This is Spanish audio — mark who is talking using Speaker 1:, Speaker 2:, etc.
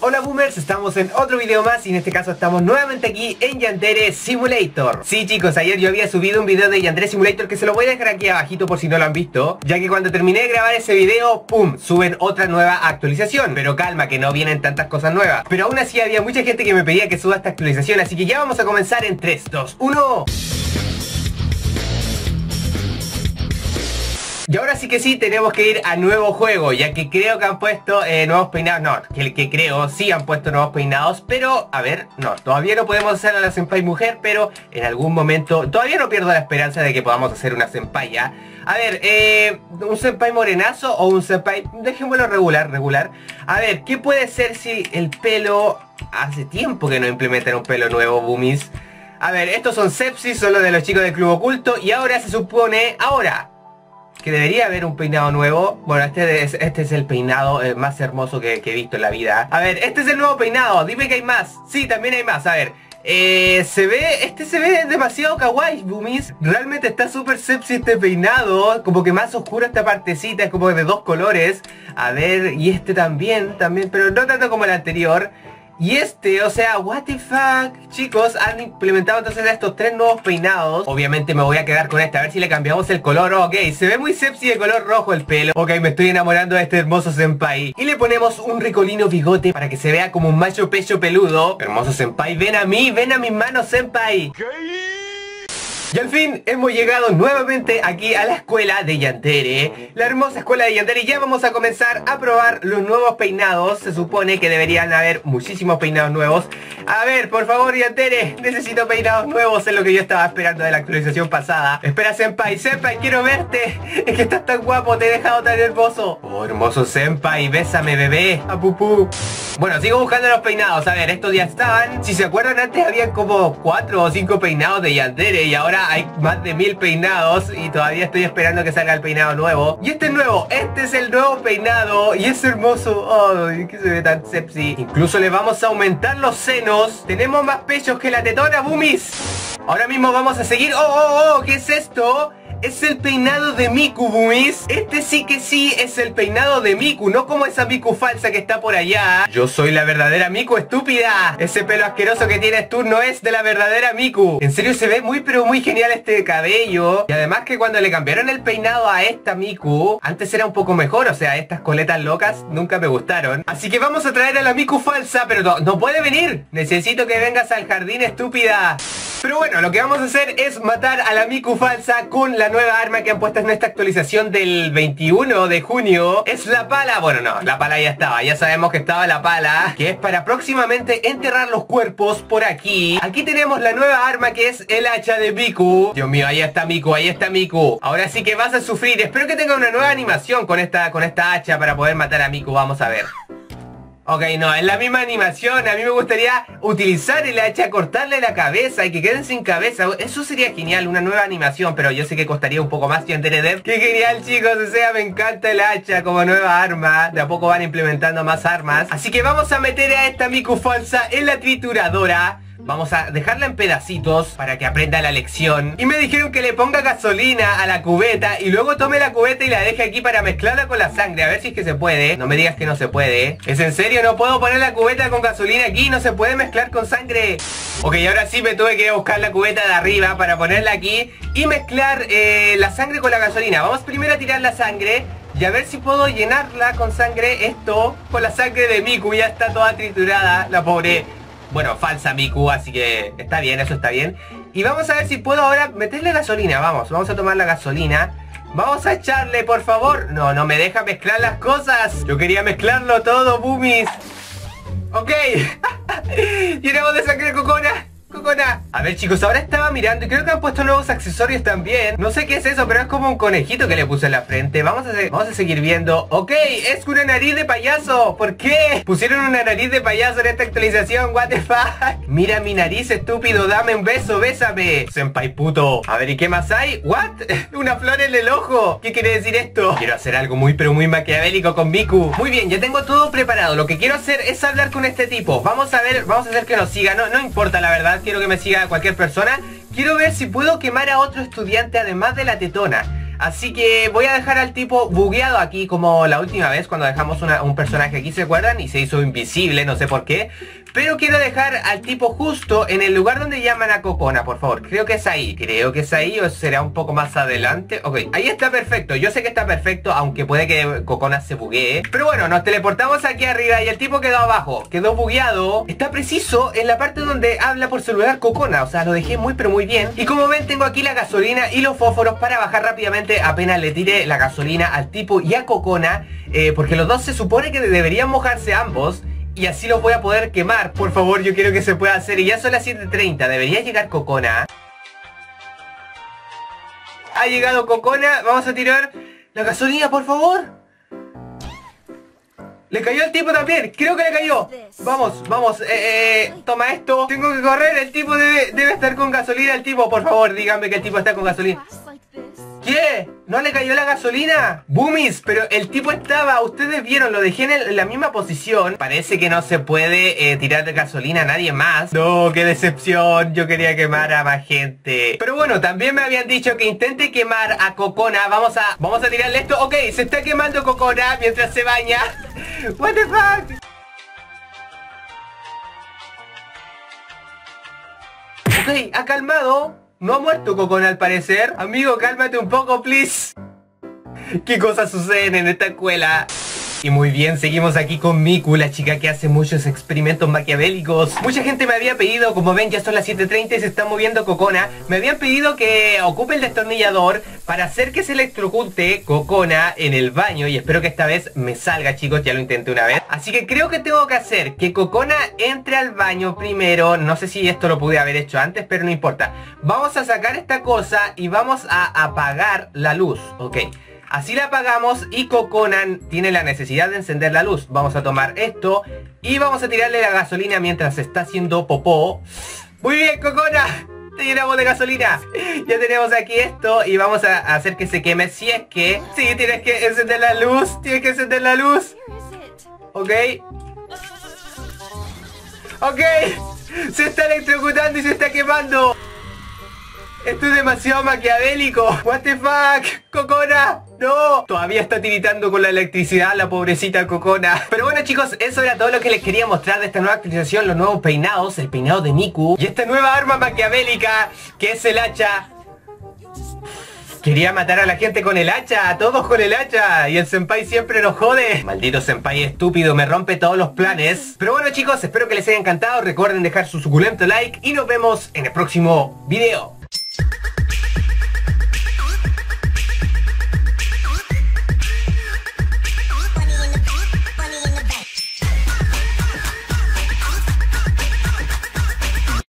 Speaker 1: Hola boomers, estamos en otro video más y en este caso estamos nuevamente aquí en Yandere Simulator. Sí chicos, ayer yo había subido un video de Yandere Simulator que se lo voy a dejar aquí abajito por si no lo han visto Ya que cuando terminé de grabar ese video, pum, suben otra nueva actualización. Pero calma, que no vienen tantas cosas nuevas. Pero aún así había mucha gente que me pedía que suba esta actualización Así que ya vamos a comenzar en 3, 2, 1 Y ahora sí que sí, tenemos que ir a nuevo juego, ya que creo que han puesto eh, nuevos peinados, no, que, que creo sí han puesto nuevos peinados, pero, a ver, no, todavía no podemos hacer a la senpai mujer, pero en algún momento, todavía no pierdo la esperanza de que podamos hacer una senpai ya. A ver, eh, un senpai morenazo o un senpai, dejémoslo regular, regular. A ver, ¿qué puede ser si el pelo, hace tiempo que no implementan un pelo nuevo, Boomies? A ver, estos son sepsis, son los de los chicos del Club Oculto, y ahora se supone, ahora, que debería haber un peinado nuevo. Bueno, este es, este es el peinado eh, más hermoso que, he visto en la vida. A ver, este es el nuevo peinado. Dime que hay más. Sí, también hay más. A ver. Eh, se ve, este se ve demasiado kawaii, Boomies Realmente está súper sexy este peinado Como que más oscuro esta partecita, es como de dos colores A ver, y este también, también, pero no tanto como el anterior y este, o sea, what the fuck Chicos, han implementado entonces estos tres nuevos peinados. Obviamente me voy a quedar con este A ver si le cambiamos el color, ok Se ve muy sexy de color rojo el pelo. Ok, me estoy enamorando de este hermoso senpai. Y le ponemos un ricolino bigote Para que se vea como un macho pecho peludo. Hermoso senpai, ven a mí, ven a mis manos senpai y al fin hemos llegado nuevamente aquí a la escuela de Yandere La hermosa escuela de Yandere. Ya vamos a comenzar a probar los nuevos peinados. Se supone que deberían haber muchísimos peinados nuevos. A ver, por favor Yandere Necesito peinados nuevos, es lo que yo estaba esperando de la actualización pasada. Espera Senpai, Senpai, quiero verte. Es que estás tan guapo, te he dejado tan hermoso. Oh, hermoso Senpai, bésame bebé. A pupú. Bueno, sigo buscando los peinados. A ver, estos ya estaban. Si se acuerdan antes habían como 4 o 5 peinados de Yandere Y ahora hay más de mil peinados y todavía estoy esperando que salga el peinado nuevo. Y este es nuevo, este es el nuevo peinado y es hermoso. Ay, que se ve tan sexy. Incluso le vamos a aumentar los senos. Tenemos más pechos que la tetona, boomies. Ahora mismo vamos a seguir. ¡Oh, oh, oh! ¿Qué es esto? Es el peinado de Miku, Bumis Este sí que sí es el peinado de Miku No como esa Miku falsa que está por allá. Yo soy la verdadera Miku, estúpida. Ese pelo asqueroso que tienes tú no es de la verdadera Miku. En serio se ve muy pero muy genial este cabello. Y además que cuando le cambiaron el peinado a esta Miku Antes era un poco mejor, o sea, estas coletas locas nunca me gustaron. Así que vamos a traer a la Miku falsa Pero no, no puede venir. Necesito que vengas al jardín, estúpida. Pero bueno, lo que vamos a hacer es matar a la Miku falsa con la nueva arma que han puesto en esta actualización del 21 de junio. Es la pala. Bueno, no, la pala ya estaba. Ya sabemos que estaba la pala. Que es para próximamente enterrar los cuerpos por aquí. Aquí tenemos la nueva arma que es el hacha de Miku. Dios mío, ahí está Miku, ahí está Miku. Ahora sí que vas a sufrir. Espero que tenga una nueva animación con esta, con esta hacha para poder matar a Miku. Vamos a ver. Ok, no, es la misma animación. A mí me gustaría utilizar el hacha, cortarle la cabeza y que queden sin cabeza. Eso sería genial, una nueva animación, pero yo sé que costaría un poco más, Dev. Qué genial, chicos. O sea, me encanta el hacha como nueva arma. De a poco van implementando más armas. Así que vamos a meter a esta Miku falsa en la trituradora. Vamos a dejarla en pedacitos para que aprenda la lección Y me dijeron que le ponga gasolina a la cubeta Y luego tome la cubeta y la deje aquí para mezclarla con la sangre A ver si es que se puede No me digas que no se puede ¿Es en serio? ¿No puedo poner la cubeta con gasolina aquí? ¿No se puede mezclar con sangre? Ok, ahora sí me tuve que buscar la cubeta de arriba para ponerla aquí Y mezclar eh, la sangre con la gasolina Vamos primero a tirar la sangre y a ver si puedo llenarla con sangre esto Con la sangre de Miku Ya está toda triturada La pobre bueno, falsa Miku, así que está bien, eso está bien. Y vamos a ver si puedo ahora meterle gasolina, vamos, vamos a tomar la gasolina. Vamos a echarle, por favor. No, no me deja mezclar las cosas. Yo quería mezclarlo todo, boomies. Ok. Llenamos de sangre cocona. A ver chicos, ahora estaba mirando y creo que han puesto nuevos accesorios también. No sé qué es eso, pero es como un conejito que le puse en la frente. Vamos a, vamos a seguir viendo. Ok, es una nariz de payaso. ¿Por qué? Pusieron una nariz de payaso en esta actualización What the fuck Mira mi nariz, estúpido, dame un beso, bésame. Senpai puto. A ver, ¿y qué más hay? ¿What? una flor en el ojo. ¿Qué quiere decir esto? Quiero hacer algo muy pero muy maquiavélico con Miku. Muy bien, ya tengo todo preparado. Lo que quiero hacer es hablar con este tipo. Vamos a ver, vamos a hacer que nos siga. No, no importa la verdad quiero que me siga cualquier persona Quiero ver si puedo quemar a otro estudiante además de la tetona Así que voy a dejar al tipo bugueado aquí como la última vez cuando dejamos un personaje aquí, ¿se acuerdan? Y se hizo invisible, no sé por qué. Pero quiero dejar al tipo justo en el lugar donde llaman a Cocona, por favor. Creo que es ahí, creo que es ahí o será un poco más adelante. Ok, ahí está perfecto. Yo sé que está perfecto, aunque puede que Cocona se buguee. Pero bueno, nos teleportamos aquí arriba y el tipo quedó abajo. Quedó bugueado. Está preciso en la parte donde habla por celular Cocona. O sea, lo dejé muy pero muy bien. Y como ven, tengo aquí la gasolina y los fósforos para bajar rápidamente apenas le tire la gasolina al tipo y a Cocona. Eh, porque los dos se supone que deberían mojarse ambos y así lo voy a poder quemar. Por favor, yo quiero que se pueda hacer. Y ya son las 7.30. Debería llegar Cocona. Ha llegado Cocona. Vamos a tirar la gasolina, por favor. Le cayó el tipo también. Creo que le cayó. Vamos, vamos. Eh, eh, toma esto. Tengo que correr. El tipo debe, debe estar con gasolina. El tipo, por favor, díganme que el tipo está con gasolina. ¿Qué? ¿No le cayó la gasolina? Boomies, pero el tipo estaba, ustedes vieron, lo dejé en, la misma posición. Parece que no se puede eh, tirar de gasolina a nadie más. No, qué decepción, yo quería quemar a más gente. Pero bueno, también me habían dicho que intente quemar a Cocona. Vamos a, vamos a tirarle esto. Ok, se está quemando Cocona mientras se baña. What the fuck Ok, ha calmado no ha muerto Cocona al parecer. Amigo, cálmate un poco, please. ¿Qué cosas suceden en esta escuela? Y muy bien, seguimos aquí con Miku, la chica que hace muchos experimentos maquiavélicos. Mucha gente me había pedido, como ven ya son las 7.30 y se está moviendo Cocona, me habían pedido que ocupe el destornillador para hacer que se electrocute Cocona en el baño y espero que esta vez me salga chicos, ya lo intenté una vez. Así que creo que tengo que hacer que Cocona entre al baño primero, no sé si esto lo pude haber hecho antes, pero no importa. Vamos a sacar esta cosa y vamos a apagar la luz, ok. Así la apagamos y Coconan tiene la necesidad de encender la luz. Vamos a tomar esto y vamos a tirarle la gasolina mientras está haciendo popó. Muy bien, Cocona. Te llenamos de gasolina. Ya tenemos aquí esto y vamos a hacer que se queme si es que... Sí, tienes que encender la luz. Tienes que encender la luz. Ok. Ok. Se está electrocutando y se está quemando. Esto es demasiado maquiavélico. What the fuck, Cocona. No, todavía está tiritando con la electricidad la pobrecita Cocona. Pero bueno chicos, eso era todo lo que les quería mostrar de esta nueva actualización Los nuevos peinados, el peinado de Miku Y esta nueva arma maquiavélica que es el hacha. Quería matar a la gente con el hacha, a todos con el hacha Y el senpai siempre nos jode. Maldito senpai estúpido, me rompe todos los planes. Pero bueno chicos, espero que les haya encantado Recuerden dejar su suculento like Y nos vemos en el próximo video